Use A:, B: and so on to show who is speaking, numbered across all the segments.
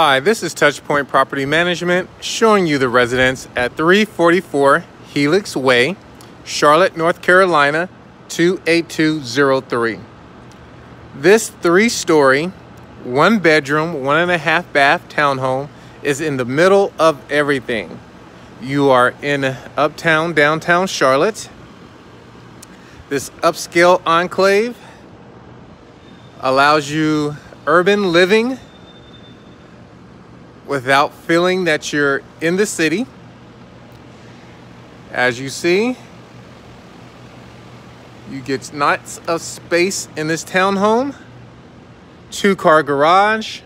A: Hi, this is Touchpoint Property Management showing you the residence at 344 Helix Way, Charlotte, North Carolina 28203. This three-story, one bedroom, one and a half bath townhome is in the middle of everything. You are in uptown, downtown Charlotte. This upscale enclave allows you urban living without feeling that you're in the city. As you see, you get lots of space in this townhome. Two car garage.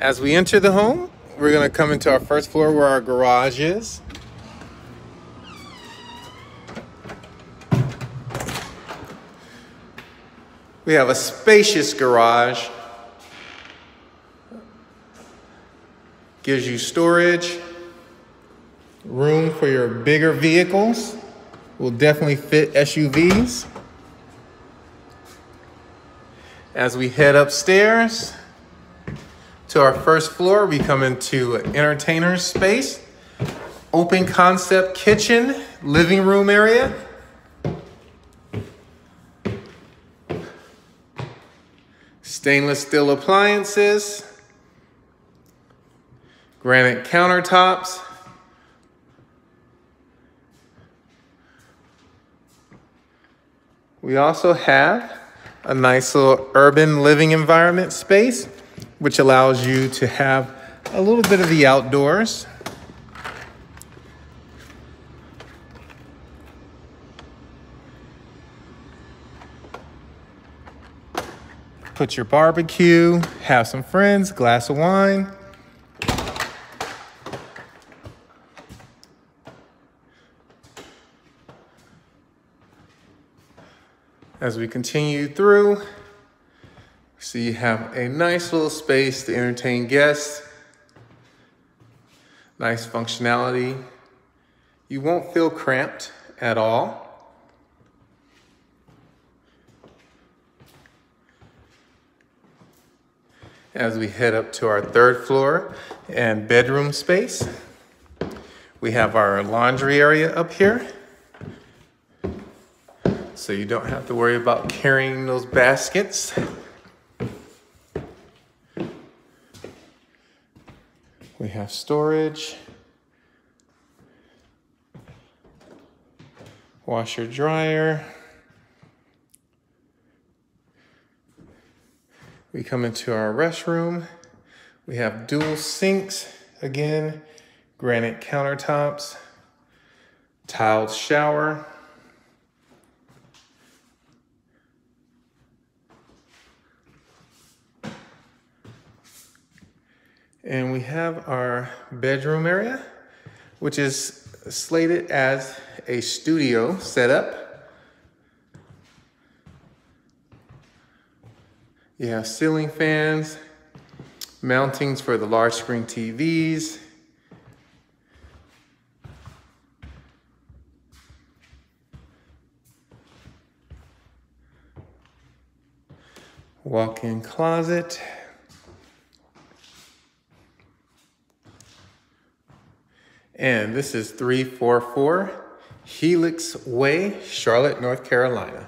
A: As we enter the home, we're gonna come into our first floor where our garage is. We have a spacious garage. Gives you storage, room for your bigger vehicles. Will definitely fit SUVs. As we head upstairs to our first floor, we come into entertainer's space, open concept kitchen, living room area. Stainless steel appliances, granite countertops, We also have a nice little urban living environment space, which allows you to have a little bit of the outdoors. Put your barbecue, have some friends, glass of wine. As we continue through, so you have a nice little space to entertain guests. Nice functionality. You won't feel cramped at all. As we head up to our third floor and bedroom space. We have our laundry area up here. So you don't have to worry about carrying those baskets. We have storage. Washer dryer. We come into our restroom. We have dual sinks again, granite countertops, tiled shower. And we have our bedroom area, which is slated as a studio setup. You have ceiling fans, mountings for the large screen TVs, walk-in closet, and this is 344 Helix Way, Charlotte, North Carolina.